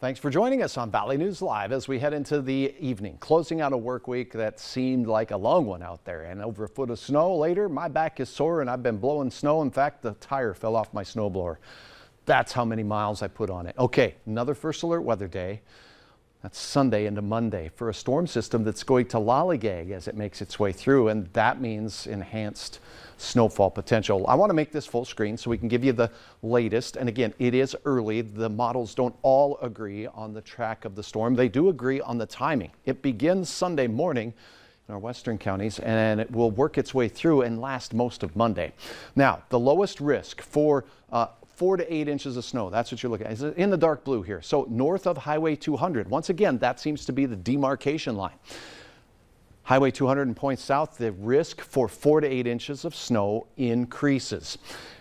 Thanks for joining us on Valley News Live as we head into the evening, closing out a work week that seemed like a long one out there. And over a foot of snow later, my back is sore and I've been blowing snow. In fact, the tire fell off my snowblower. That's how many miles I put on it. Okay, another first alert weather day. That's Sunday into Monday for a storm system that's going to lollygag as it makes its way through, and that means enhanced snowfall potential. I want to make this full screen so we can give you the latest. And again, it is early. The models don't all agree on the track of the storm. They do agree on the timing. It begins Sunday morning in our western counties and it will work its way through and last most of Monday. Now, the lowest risk for uh, four to eight inches of snow. That's what you're looking at. It's in the dark blue here. So north of Highway 200. Once again, that seems to be the demarcation line. Highway 200 and points south, the risk for four to eight inches of snow increases.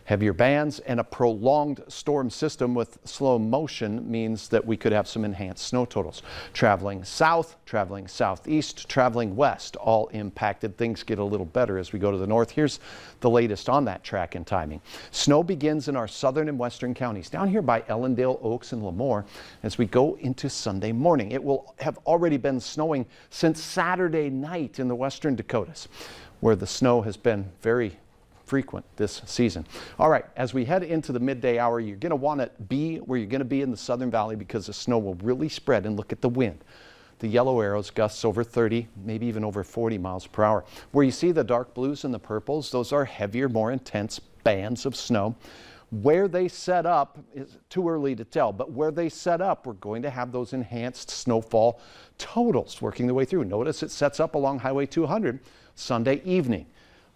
Heavier bands and a prolonged storm system with slow motion means that we could have some enhanced snow totals. Traveling south, traveling southeast, traveling west, all impacted. Things get a little better as we go to the north. Here's the latest on that track and timing. Snow begins in our southern and western counties, down here by Ellendale, Oakes, and LaMoure as we go into Sunday morning. It will have already been snowing since Saturday night in the western Dakotas, where the snow has been very frequent this season. All right, as we head into the midday hour, you're going to want to be where you're going to be in the Southern Valley because the snow will really spread and look at the wind. The yellow arrows gusts over 30, maybe even over 40 miles per hour. Where you see the dark blues and the purples, those are heavier, more intense bands of snow. Where they set up is too early to tell, but where they set up, we're going to have those enhanced snowfall totals working their way through. Notice it sets up along Highway 200 Sunday evening.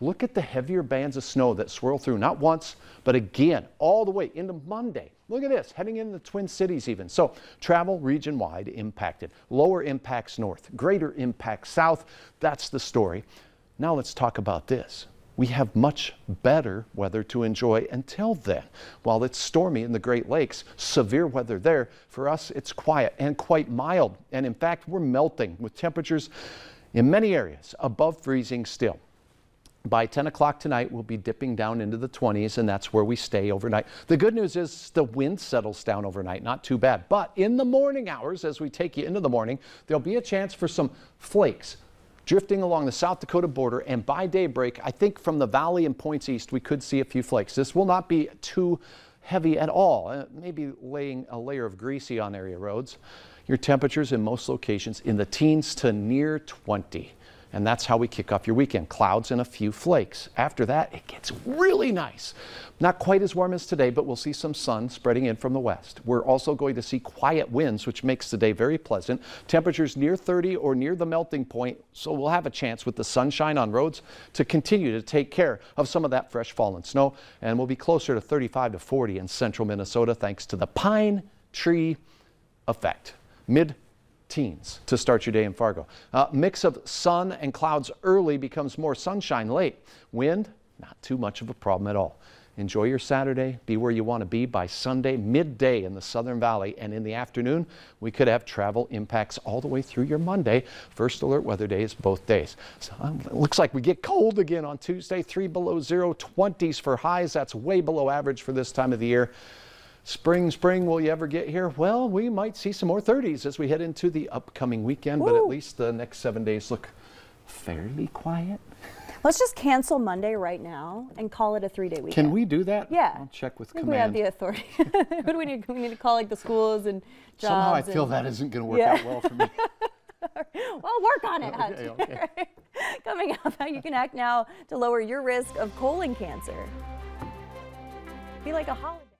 Look at the heavier bands of snow that swirl through, not once, but again, all the way into Monday. Look at this, heading into the Twin Cities even. So travel region wide impacted. Lower impacts north, greater impacts south. That's the story. Now let's talk about this. We have much better weather to enjoy until then. While it's stormy in the Great Lakes, severe weather there, for us it's quiet and quite mild. And in fact, we're melting with temperatures in many areas above freezing still by 10 o'clock tonight, we'll be dipping down into the 20s, and that's where we stay overnight. The good news is the wind settles down overnight, not too bad. But in the morning hours, as we take you into the morning, there'll be a chance for some flakes drifting along the South Dakota border. And by daybreak, I think from the valley and points east, we could see a few flakes. This will not be too heavy at all, uh, maybe laying a layer of greasy on area roads. Your temperatures in most locations in the teens to near 20. And that's how we kick off your weekend. Clouds and a few flakes. After that, it gets really nice. Not quite as warm as today, but we'll see some sun spreading in from the west. We're also going to see quiet winds, which makes the day very pleasant. Temperatures near 30 or near the melting point, so we'll have a chance with the sunshine on roads to continue to take care of some of that fresh fallen snow. And we'll be closer to 35 to 40 in central Minnesota thanks to the pine tree effect. Mid teens to start your day in Fargo. Uh, mix of sun and clouds early becomes more sunshine late. Wind, not too much of a problem at all. Enjoy your Saturday. Be where you want to be by Sunday, midday in the Southern Valley. And in the afternoon, we could have travel impacts all the way through your Monday. First alert weather days both days. So, um, it looks like we get cold again on Tuesday, three below zero, 20s for highs. That's way below average for this time of the year. Spring, spring, will you ever get here? Well, we might see some more 30s as we head into the upcoming weekend, Woo. but at least the next seven days look fairly quiet. Let's just cancel Monday right now and call it a three-day weekend. Can we do that? Yeah. I'll check with I think command. we have the authority. Who do we need? We need to call like the schools and jobs. Somehow I feel that isn't going to work yeah. out well for me. well, work on it, okay, okay. Coming up, how you can act now to lower your risk of colon cancer. Be like a holiday.